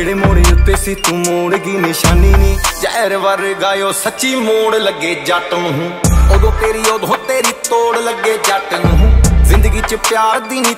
ਜਿਹੜੇ ਮੋੜੇ ਉੱਤੇ ਸੀ, ਤੂੰ ਮੋੜ ਗਈ ਨਿਸ਼ਾਨੀ ਨਹੀਂ ਜ਼ਹਿਰ ਵਰਗਾਇਓ ਸੱਚੀ ਮੋੜ ਲੱਗੇ ਜੱਟ ਨੂੰ। ਉਦੋਂ ਤੇਰੀ ਉਦੋਂ ਤੇਰੀ ਤੋੜ ਲੱਗੇ ਜੱਟ ਨੂੰ। ਜ਼ਿੰਦਗੀ 'ਚ ਪਿਆਰ ਦੀ ਨਹੀਂ